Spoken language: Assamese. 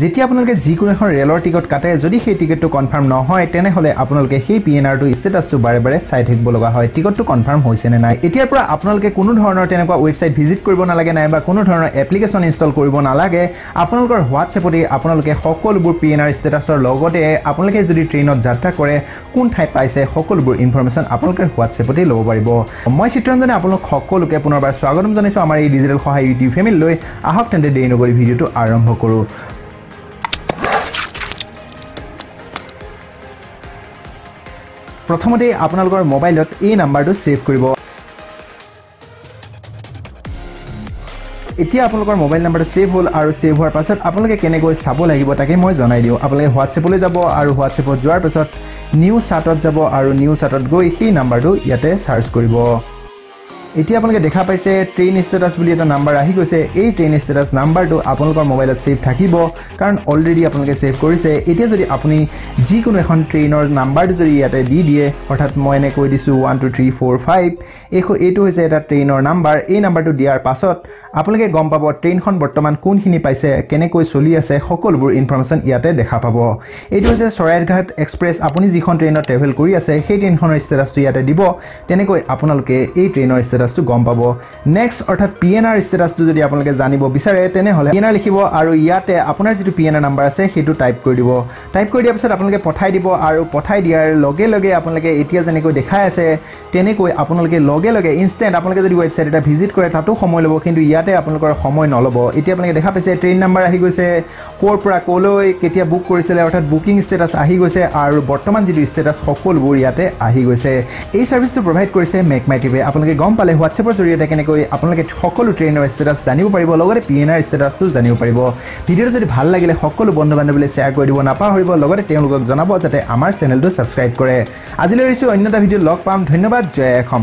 যেতিয়া আপোনালোকে যিকোনো এখন ৰেলৰ টিকট কাটে যদি সেই টিকেটটো কনফাৰ্ম নহয় তেনেহ'লে আপোনালোকে সেই পি এন আৰটো ষ্টেটাছটো বাৰে বাৰে চাই থাকিব লগা হয়। টিকটটো কনফাৰ্ম হৈছে নে নাই? এতিয়াৰ পৰা আপোনালোকে কোনো ধৰণৰ তেনেকুৱা ৱেবছাইট ভিজিট কৰিব নালাগে নাইবা কোনো ধৰণৰ এপ্লিকেশ্যন ইনষ্টল কৰিব নালাগে। আপোনালোকৰ হোৱাটছএপতে আপোনালোকে সকলোবোৰ পি এন আৰ ষ্টেটাছৰ লগতে আপোনালোকে যদি ট্ৰেইনত যাত্ৰা কৰে কোন ঠাইত পাইছে সকলোবোৰ ইনফৰ্মেশ্যন আপোনালোকে হোৱাটছএপতেই ল'ব পাৰিব। মই চিত্ৰঞ্জনে আপোনালোক সকলোকে পুনৰবাৰ স্বাগতম জনাইছোঁ আমাৰ এই ডিজিটেল সহায় ইউটিউব ফেমিলিলৈ আহক তেন্তে দেৰি নকৰি ভিডিঅ'টো আৰম্ভ কৰোঁ। প্ৰথমতে আপোনালোকৰ মোবাইলত এই নাম্বাৰটো ছেভ কৰিব। এতিয়া আপোনালোকৰ মোবাইল নাম্বাৰটো ছেভ হ'ল আৰু ছেভ হোৱাৰ পাছত আপোনালোকে কেনেকৈ চাব লাগিব তাকে মই জনাই দিওঁ। আপোনালোকে হোৱাটছএপলৈ যাব আৰু হোৱাটছএপত যোৱাৰ পাছত নিউ চাৰ্টত যাব আৰু নিউ চাৰ্টত গৈ সেই নাম্বাৰটো ইয়াতে চাৰ্চ কৰিব। এতিয়া আপোনালোকে দেখা পাইছে ট্ৰেইন ষ্টেটাছ বুলি এটা নাম্বাৰ আহি গৈছে। এই ট্ৰেইন ষ্টেটাছ নাম্বাৰটো আপোনালোকৰ মোবাইলত ছেভ থাকিব কাৰণ অলৰেডি আপোনালোকে ছেভ কৰিছে। এতিয়া যদি আপুনি যিকোনো এখন ট্ৰেইনৰ নাম্বাৰটো যদি ইয়াতে দি দিয়ে অৰ্থাৎ মই এনে কৈ দিছোঁ one two three four five এই এইটো হৈছে এটা ট্ৰেইনৰ নাম্বাৰ এই নাম্বাৰটো দিয়াৰ পাছত আপোনালোকে গম পাব ট্ৰেইনখন বৰ্তমান কোনখিনি পাইছে কেনেকৈ চলি আছে সকলোবোৰ ইনফৰ্মেশ্যন ইয়াতে দেখা পাব। এইটো হৈছে চৰাইঘাট এক্সপ্ৰেছ আপুনি যিখন ট্ৰেইনত ট্ৰেভেল কৰি আছে সেই ট্ৰেইনখনৰ ষ্টেটাছটো ইয়াতে দিব। তেনেকৈ আপোনালোকে এই ট্ৰেইনৰ ষ্টেটাছটো গম পাব। নেক্সট অৰ্থাৎ পি এন আৰ ষ্টেটাছটো যদি আপোনালোকে জানিব বিচাৰে তেনেহ'লে পি এন আৰ লিখিব আৰু ইয়াতে আপোনাৰ যিটো পি এন আৰ নাম্বাৰ আছে সেইটো টাইপ কৰি দিব। টাইপ কৰি দিয়াৰ পিছত আপোনালোকে পঠাই দিব আৰু পঠাই দিয়াৰ লগে লগে আপোনালোকে এতিয়া যেনেকৈ দেখাই আছে তেনেকৈ আপোনালোকে লগে লগে ইনষ্টেণ্ট আপোনালোকে যদি ৱেবছাইট এটা ভিজিট কৰে তাতো সময় ল'ব কিন্তু ইয়াতে আপোনালোকৰ সময় নল'ব। এতিয়া আপোনালোকে দেখা পাইছে ট্ৰেইন নাম্বাৰ আহি গৈছে ক'ৰ পৰা ক'লৈ কেতিয়া বুক কৰিছিলে অৰ্থাৎ বুকিং ষ্টেটাছ আহি গৈছে আৰু বৰ্তমান যিটো ষ্টেটাছ সকলোবোৰ ইয়াতে আহি গৈছে। এই ছাৰ্ভিচটো প্ৰভাইড কৰিছে মেক মাই টিভি। আপোনালোকে গম পালে হোৱাটছএপৰ জৰিয়তে কেনেকৈ আপোনালোকে সকলো ট্ৰেইনৰ ষ্টেটাছ জানিব পাৰিব লগতে পি এন আৰ ষ্টেটাছটো জানিব পাৰিব। ভিডিঅ'টো যদি ভাল লাগিলে সকলো বন্ধু বান্ধৱীলৈ শ্বেয়াৰ কৰি দিব নাপাহৰিব লগতে তেওঁলোকক জনাব যাতে আমাৰ চেনেলটো ছাবস্ক্ৰাইব কৰে। আজিলৈ এৰিছোঁ অন্য এটা ভিডিঅ' লগ পাম। ধন্যবাদ জয় অসম।